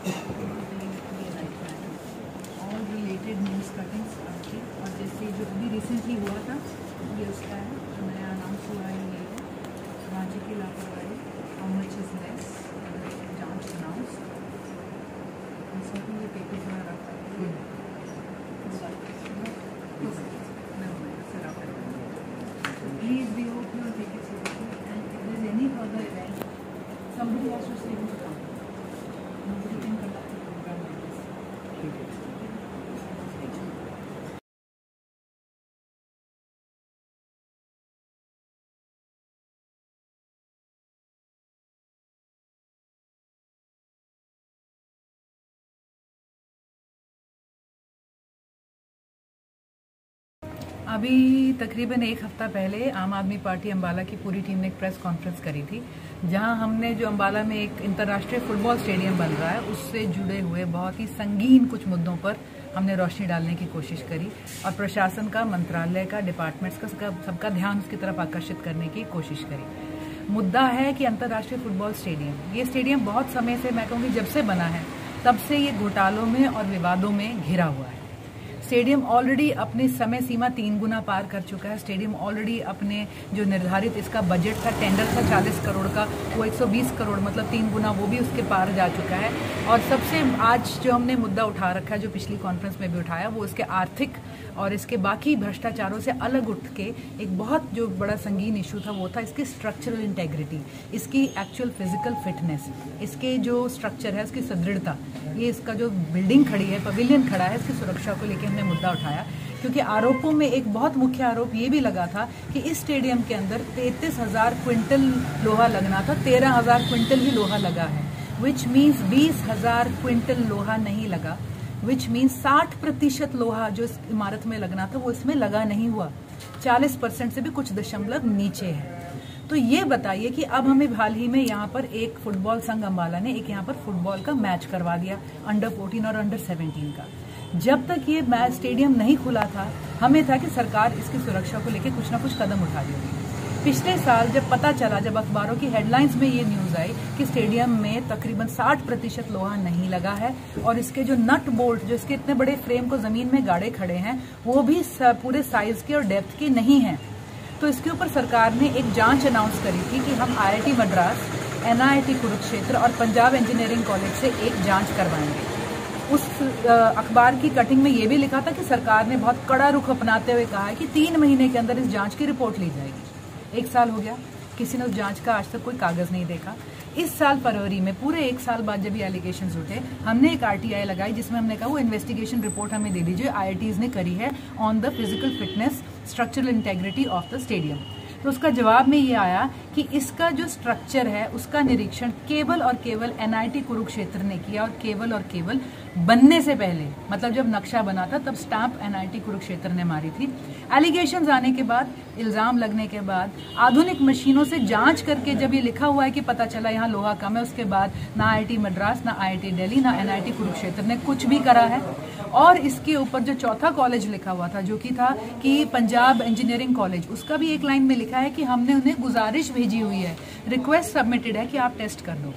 All related news cuttings आपके और जैसे जो अभी रिसेंटली हुआ था ये उसका है जो नया अनाउंस हुआ है ये रांची की लापरवाही हाउ मच इज़ लेस जाँच अनाउंस ये पेपर थोड़ा रखा है please be open and take it seriously. And if there's any further event, somebody has to stay in the coming. よかった。अभी तकरीबन एक हफ़्ता पहले आम आदमी पार्टी अंबाला की पूरी टीम ने एक प्रेस कॉन्फ्रेंस करी थी, जहाँ हमने जो अंबाला में एक अंतर्राष्ट्रीय फुटबॉल स्टेडियम बन रहा है, उससे जुड़े हुए बहुत ही संगीन कुछ मुद्दों पर हमने रोशनी डालने की कोशिश करी और प्रशासन का, मंत्रालय का डिपार्टमेंट्स का सबका ध्यान उसकी तरफ़ आकर्षित करने की कोशिश करी। मुद्दा है कि अंतर्राष्ट्रीय फुटबॉल स्टेडियम, ये स्टेडियम बहुत समय से, मैं कहूँगी जब से बना है, तब से ये घोटालों में और विवादों में घिरा हुआ है। स्टेडियम ऑलरेडी अपनी समय सीमा तीन गुना पार कर चुका है। स्टेडियम ऑलरेडी अपने जो निर्धारित इसका बजट था टेंडर था 40 करोड़ का, वो 120 करोड़ मतलब तीन गुना, वो भी उसके पार जा चुका है। और सबसे आज जो हमने मुद्दा उठा रखा है, जो पिछली कॉन्फ्रेंस में भी उठाया, वो इसके आर्थिक और इसके बाकी भ्रष्टाचारों से अलग उठ के एक बहुत जो बड़ा संगीन इशू था, वो था इसकी स्ट्रक्चरल इंटेग्रिटी इसकी एक्चुअल फ़िज़िकल फिटनेस इसके जो स्ट्रक्चर है उसकी सुदृढ़ता, ये इसका जो बिल्डिंग खड़ी है पवेलियन खड़ा है, इसकी सुरक्षा को लेकर हमने मुद्दा उठाया, क्योंकि आरोपों में एक बहुत मुख्य आरोप ये भी लगा था कि इस स्टेडियम के अंदर तैतीस हज़ार क्विंटल लोहा लगना था, तेरह हज़ार क्विंटल ही लोहा लगा है विच मीन्स बीस हज़ार क्विंटल लोहा नहीं लगा विच मीन्स साठ प्रतिशत लोहा जो इस इमारत में लगना था वो इसमें लगा नहीं हुआ, चालीस परसेंट से भी कुछ दशमलव नीचे है। तो ये बताइए कि अब हमें हाल ही में यहाँ पर एक फुटबॉल संघ अम्बाला ने एक यहाँ पर फुटबॉल का मैच करवा दिया अंडर 14 और अंडर 17 का। जब तक ये मैच स्टेडियम नहीं खुला था, हमें था कि सरकार इसकी सुरक्षा को लेकर कुछ ना कुछ कदम उठा देगी। पिछले साल जब पता चला, जब अखबारों की हेडलाइंस में ये न्यूज़ आई कि स्टेडियम में तकरीबन 60 प्रतिशत लोहा नहीं लगा है और इसके जो नट बोल्ट जो इसके इतने बड़े फ्रेम को ज़मीन में गाड़े खड़े हैं, वो भी पूरे साइज़ के और डेप्थ के नहीं हैं। तो इसके ऊपर सरकार ने एक जाँच अनाउंस करी थी कि हम आईआईटी मद्रास एनआईटी कुरुक्षेत्र और पंजाब इंजीनियरिंग कॉलेज से एक जाँच करवाएँगे। उस अखबार की कटिंग में ये भी लिखा था कि सरकार ने बहुत कड़ा रुख अपनाते हुए कहा है कि तीन महीने के अंदर इस जाँच की रिपोर्ट ली जाएगी। एक साल हो गया, किसी ने उस जाँच का आज तक कोई कागज़ नहीं देखा। इस साल फरवरी में, पूरे एक साल बाद जब ये एलिगेशन उठे, हमने एक आरटीआई लगाई जिसमें हमने कहा, वो इन्वेस्टिगेशन रिपोर्ट हमें दे दीजिए आईआईटीज ने करी है on the physical fitness structural integrity of the stadium तो उसका जवाब में ये आया कि इसका जो स्ट्रक्चर है, उसका निरीक्षण केवल और केवल एनआईटी कुरुक्षेत्र ने किया और केवल और केवल बनने से पहले मतलब जब नक्शा बना था, तब स्टाम्प एनआईटी कुरुक्षेत्र ने मारी थी। एलिगेशन आने के बाद, इल्ज़ाम लगने के बाद, आधुनिक मशीनों से जाँच करके जब ये लिखा हुआ है कि पता चला यहाँ लोहा कम है, उसके बाद ना आईआईटी मद्रास, ना आईआईटी दिल्ली, ना एनआईटी कुरुक्षेत्र ने कुछ भी करा है। और इसके ऊपर जो चौथा कॉलेज लिखा हुआ था, जो कि था कि पंजाब इंजीनियरिंग कॉलेज उसका भी एक लाइन में लिखा है कि हमने उन्हें गुजारिश भेजी हुई है। रिक्वेस्ट सबमिटेड है कि आप टेस्ट कर दो।